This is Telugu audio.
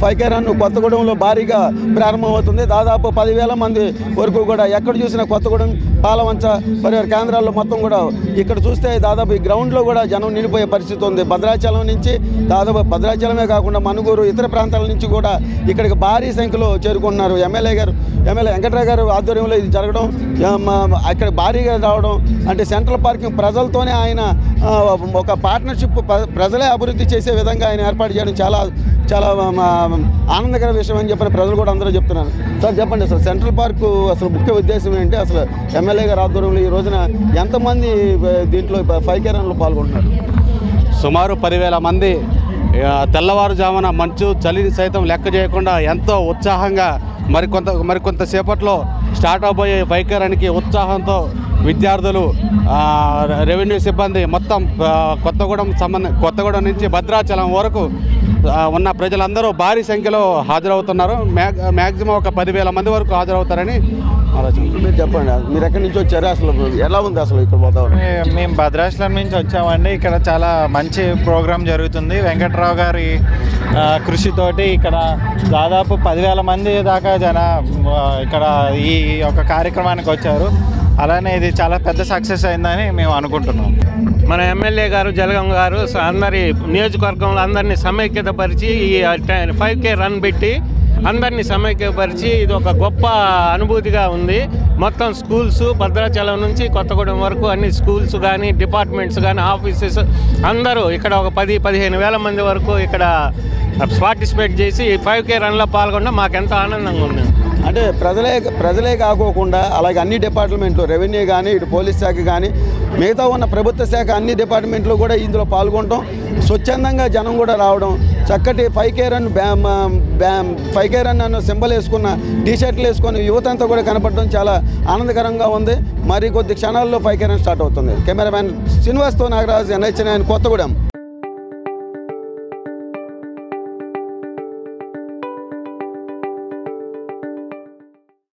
ఫైకే రన్ కొత్తగూడెంలో భారీగా ప్రారంభమవుతుంది. దాదాపు పదివేల మంది వరకు కూడా ఎక్కడ చూసినా కొత్తగూడెం పాలవంచ పరివార కేంద్రాల్లో మొత్తం కూడా ఇక్కడ చూస్తే దాదాపు ఈ గ్రౌండ్లో కూడా జనం నిండిపోయే పరిస్థితి ఉంది. భద్రాచలం నుంచి దాదాపు భద్రాచలమే కాకుండా మనుగూరు ఇతర ప్రాంతాల నుంచి కూడా ఇక్కడికి భారీ సంఖ్యలో చేరుకుంటున్నారు ఎమ్మెల్యే గారు ఎమ్మెల్యే వెంకట్రావు గారు ఆధ్వర్యంలో ఇది జరగడం అక్కడ భారీగా రావడం అంటే సెంట్రల్ పార్కింగ్ ప్రజలతోనే ఆయన ఒక పార్ట్నర్షిప్ ప్రజలే అభివృద్ధి చేసే విధంగా ఆయన ఏర్పాటు చేయడం చాలా చాలా ఆనందకర విషయం అని చెప్పని ప్రజలు కూడా అందరూ చెప్తున్నారు. సార్ చెప్పండి అసలు సెంట్రల్ పార్కు అసలు ముఖ్య ఉద్దేశం ఏంటి? అసలు ఎమ్మెల్యే గారు ఆధ్వర్యంలో ఈ రోజున ఎంతమంది దీంట్లో ఫైవ్ కేరన్లో పాల్గొంటున్నారు? సుమారు పదివేల మంది తెల్లవారుజామున మంచు చలిని సైతం లెక్క చేయకుండా ఎంతో ఉత్సాహంగా మరికొంత మరికొంతసేపట్లో స్టార్ట్ అవబోయే వైఖరానికి ఉత్సాహంతో విద్యార్థులు రెవెన్యూ సిబ్బంది మొత్తం కొత్తగూడెం సంబంధ కొత్తగూడెం నుంచి భద్రాచలం వరకు ఉన్న ప్రజలందరూ భారీ సంఖ్యలో హాజరవుతున్నారు. మ్యాక్ మ్యాక్సిమం ఒక పదివేల మంది వరకు హాజరవుతారని మీరు చెప్పండి మీరు ఎక్కడి నుంచి వచ్చారు? అసలు ఎలా ఉంది అసలు ఇక్కడ వాతావరణం? మేము భద్రాచలం నుంచి వచ్చామండి. ఇక్కడ చాలా మంచి ప్రోగ్రాం జరుగుతుంది. వెంకట్రావు గారి కృషితోటి ఇక్కడ దాదాపు పదివేల మంది దాకా జన ఇక్కడ ఈ యొక్క కార్యక్రమానికి వచ్చారు. అలానే ఇది చాలా పెద్ద సక్సెస్ అయిందని మేము అనుకుంటున్నాం. మన ఎమ్మెల్యే గారు జలగం గారు అందరి నియోజకవర్గంలో అందరినీ సమైక్యతపరిచి ఈ ఫైవ్ కే రన్ పెట్టి అందరినీ సమైక్యపరిచి ఇది ఒక గొప్ప అనుభూతిగా ఉంది. మొత్తం స్కూల్స్ భద్రాచలం నుంచి కొత్తగూడెం వరకు అన్ని స్కూల్స్ కానీ డిపార్ట్మెంట్స్ కానీ ఆఫీసెస్ అందరూ ఇక్కడ ఒక పది పదిహేను వేల మంది వరకు ఇక్కడ పార్టిసిపేట్ చేసి ఫైవ్ కే రన్లో పాల్గొనడం మాకెంతో ఆనందంగా ఉంది. అంటే ప్రజలే ప్రజలే కాకోకుండా అలాగే అన్ని డిపార్ట్మెంట్లు రెవెన్యూ కానీ ఇటు పోలీస్ శాఖ కానీ మిగతా ఉన్న ప్రభుత్వ శాఖ అన్ని డిపార్ట్మెంట్లు కూడా ఇందులో పాల్గొనడం స్వచ్ఛందంగా జనం కూడా రావడం చక్కటి ఫైవ్ కేర్ రన్ బ్యామ్ బ్యామ్ ఫైవ్ కే రన్ అన్న సింబల్ వేసుకున్న టీషర్ట్లు వేసుకున్న వేసుకుని కూడా కనపడడం చాలా ఆనందకరంగా ఉంది. మరి కొద్ది క్షణాల్లో ఫైవ్ కే రన్ స్టార్ట్ అవుతుంది. కెమెరామ్యాన్ శ్రీనివాస్తో నాగరాజు ఎన్హెచ్ నైన్ కొత్తగూడెం.